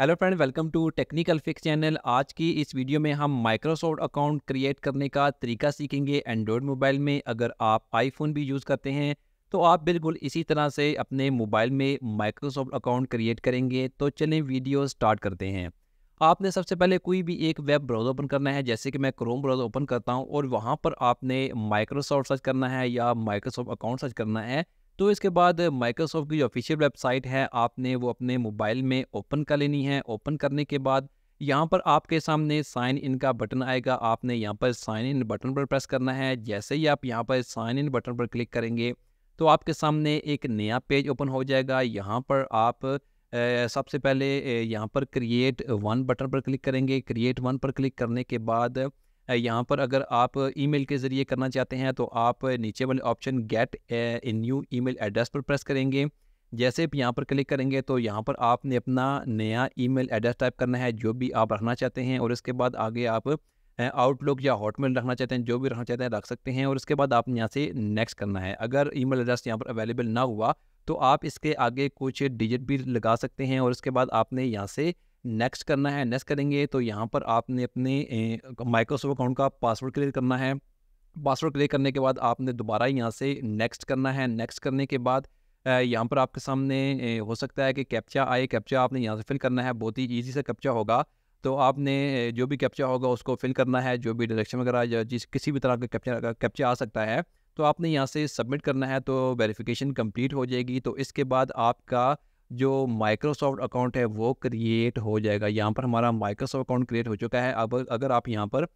Hello friend welcome to technical fix channel आज की इस वीडियो में हम माइक्रोसॉफ्ट अकाउंट क्रिएट करने का तरीका सीखेंगे एंड्रॉयड मोबाइल में। अगर आप आईफोन भी यूज़ करते हैं तो आप बिल्कुल इसी तरह से अपने मोबाइल में माइक्रोसॉफ्ट अकाउंट क्रिएट करेंगे। तो चलें वीडियो स्टार्ट करते हैं। आपने सबसे पहले कोई भी एक वेब ब्राउज़र ओपन करना है, जैसे कि मैं क्रोम ब्राउज़र ओपन करता हूँ, और वहाँ पर आपने माइक्रोसॉफ्ट सर्च करना है या माइक्रोसॉफ्ट अकाउंट सर्च करना है तो इसके बाद माइक्रोसॉफ्ट की ऑफिशियल वेबसाइट है, आपने वो अपने मोबाइल में ओपन कर लेनी है। ओपन करने के बाद यहाँ पर आपके सामने साइन इन का बटन आएगा। आपने यहाँ पर साइन इन बटन पर प्रेस करना है। जैसे ही आप यहाँ पर साइन इन बटन पर क्लिक करेंगे तो आपके सामने एक नया पेज ओपन हो जाएगा। यहाँ पर आप सबसे पहले यहाँ पर क्रिएट वन बटन पर क्लिक करेंगे। क्रिएट वन पर क्लिक करने के बाद यहाँ पर अगर आप ईमेल के ज़रिए करना चाहते हैं तो आप नीचे वाले option get a new email address पर प्रेस करेंगे। जैसे आप यहाँ पर क्लिक करेंगे तो यहाँ पर आपने अपना नया ईमेल एड्रेस टाइप करना है, जो भी आप रखना चाहते हैं, और इसके बाद आगे आप आउटलुक या हॉटमेल रखना चाहते हैं, जो भी रखना चाहते हैं, रख सकते हैं, और उसके बाद आप यहाँ से नेक्स्ट करना है। अगर ईमेल एड्रेस यहाँ पर अवेलेबल ना हुआ तो आप इसके आगे कुछ डिजिट भी लगा सकते हैं, और उसके बाद आपने यहाँ से नेक्स्ट करना है, नेक्स्ट करेंगे तो यहाँ पर आपने अपने माइक्रोसॉफ्ट अकाउंट का पासवर्ड क्लियर करना है। पासवर्ड क्लियर करने के बाद आपने दोबारा यहाँ से नेक्स्ट करना है। नेक्स्ट करने के बाद यहाँ पर आपके सामने हो सकता है कि कैप्चा आए, कैप्चा आपने यहाँ से फिल करना है। बहुत ही ईजी से कैप्चा होगा। तो आपने जो भी कैप्चा होगा उसको फिल करना है। जो भी डायरेक्शन वगैरह या जिस, किसी भी तरह का कैप्चा कैप्चा आ सकता है। तो आपने यहाँ से सबमिट करना है तो वेरिफिकेशन कंप्लीट हो जाएगी। तो इसके बाद आपका जो माइक्रोसॉफ्ट अकाउंट है, वो क्रिएट हो जाएगा। यहाँ पर हमारा माइक्रोसॉफ्ट अकाउंट क्रिएट हो चुका है। अब अगर आप यहाँ पर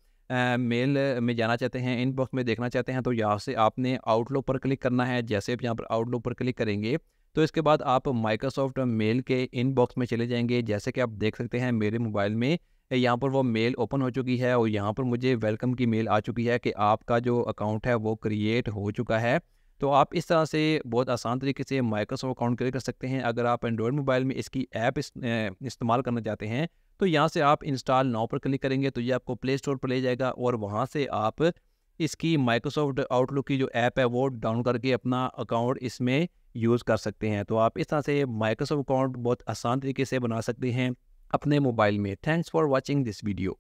मेल में जाना चाहते हैं इनबॉक्स में देखना चाहते हैं तो यहाँ से आपने आउटलुक पर क्लिक करना है। जैसे आप यहाँ पर आउटलुक पर क्लिक करेंगे तो इसके बाद आप माइक्रोसॉफ्ट मेल के इनबॉक्स में चले जाएँगे। जैसे कि आप देख सकते हैं, मेरे मोबाइल में यहाँ पर वो मेल ओपन हो चुकी है और यहाँ पर मुझे वेलकम की मेल आ चुकी है कि आपका जो अकाउंट है, वो क्रिएट हो चुका है। तो आप इस तरह से बहुत आसान तरीके से माइक्रोसॉफ्ट अकाउंट क्रिएट कर सकते हैं। अगर आप एंड्रॉयड मोबाइल में इसकी ऐप इस, इस्तेमाल करना चाहते हैं तो यहाँ से आप इंस्टॉल नाउ पर क्लिक करेंगे तो ये आपको प्ले स्टोर पर ले जाएगा और वहाँ से आप इसकी माइक्रोसॉफ्ट आउटलुक की जो ऐप है वो डाउन करके अपना अकाउंट इसमें यूज़ कर सकते हैं। तो आप इस तरह से माइक्रोसॉफ्ट अकाउंट बहुत आसान तरीके से बना सकते हैं अपने मोबाइल में। Thanks for watching this video